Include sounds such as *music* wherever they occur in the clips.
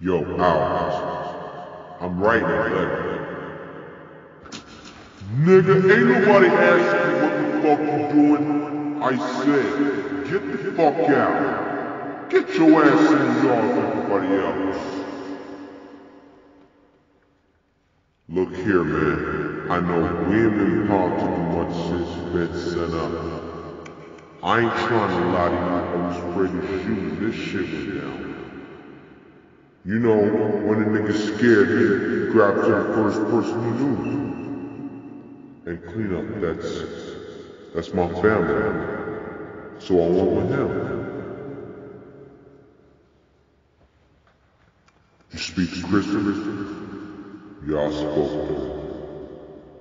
Yo, Al, I'm writing a letter. Nigga, ain't nobody asking what the fuck you doing. I said, get the fuck out. Get your ass in the yard with everybody else. Look here, man. I know we ain't been politicking much since Fed sent up. I ain't trying to lie to you. I was ready to this shit down. You know, when a nigga's scared, he grabs the first person he knew. And clean up, that's, that's my family. So I went with him. You speak Christian? Yeah, I spoke to him.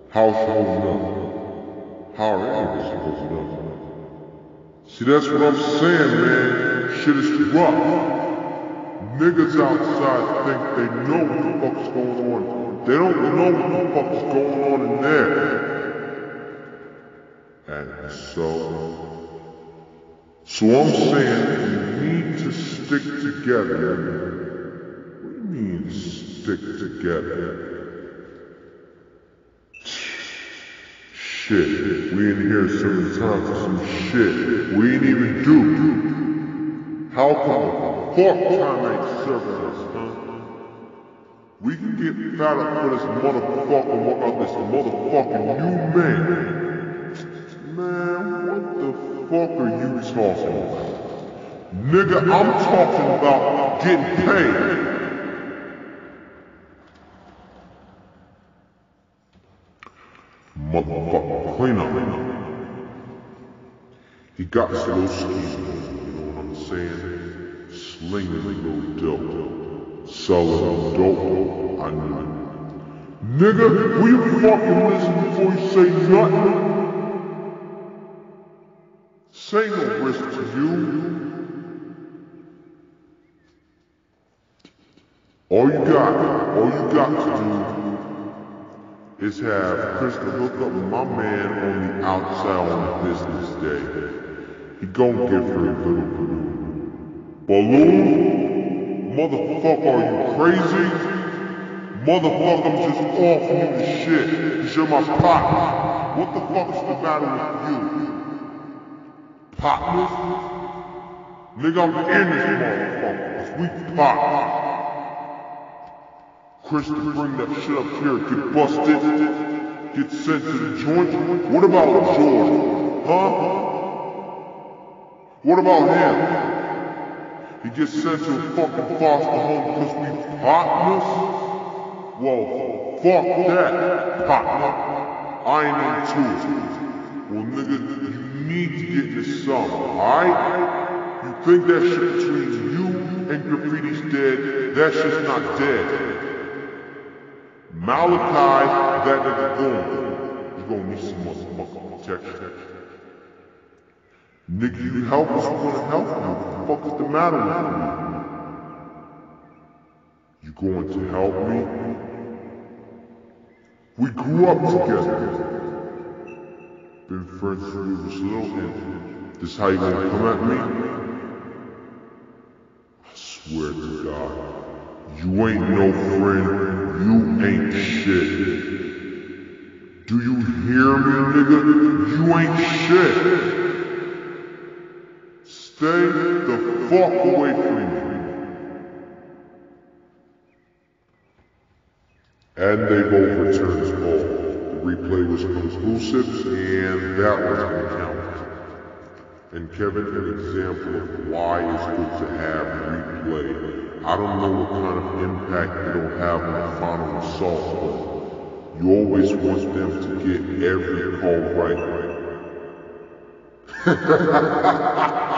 How's holding up? How are us holding? See, that's what I'm saying, man. Shit is rough. Niggas outside think they know what the fuck's going on. They don't know what the fuck's going on in there. And so, so I'm saying we need to stick together. What do you mean stick together? Shit, we in here serving time for some shit we ain't even do. How come fuck time ain't serving us, huh? We can get fat up for this motherfucker work out uh, this motherfucking new man. Man, what the fuck are you talking about? Nigga, I'm talking about getting paid. Motherfucker, clean up. He got little scheme, you know what I'm saying? Little dope. Selling dope, I knew it. Nigga, will you fucking listen before you say nothing? Say no risk to you. All you got, all you got to do is have Crystal hook up with my man on the outside on business day. He gon' give her a little balloon. Balloon? Motherfucker, are you crazy? Motherfucker, I'm just offering you shit. Cause you're my partner. What the fuck is the matter with you? Partners? Nigga, I'm in this motherfucker. Cause we partners. Kristen, bring that shit up here, get busted, get sent to the joint. What about George? Huh? What about him? He just sent a fucking foster home because we partners? Well, fuck that, partner. I ain't into it. Well, nigga, you need to get into some, alright? You think that shit between you and graffiti's dead, that shit's not dead. Malachi, that nigga going. You gonna need some motherfucking protection. Nigga, you help us, we gonna help you. What the fuck is the matter with you? You going to help me? We grew up together. Been friends since we was little, and this how you gonna come at me? I swear to God, you ain't no friend. You ain't shit. Do you hear me, nigga? You ain't shit. Stay the fuck away from me. And they both returned his call. The replay was conclusive, and that was an account. And Kevin, an example of why it's good to have replay. I don't know what kind of impact it'll have on the final result, but you always want them to get every call right. *laughs*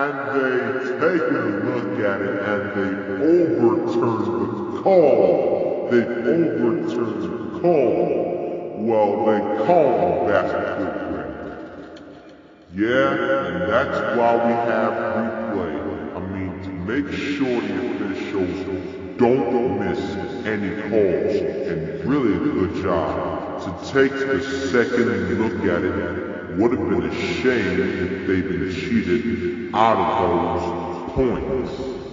and they take a look at it and they overturn the call. They overturn the call. Well, they call them basketball Yeah, and that's why we have replay. I mean, to make sure the officials don't miss any calls. And really good job. To take a second look at it would have been a shame if they'd been cheated out of those points.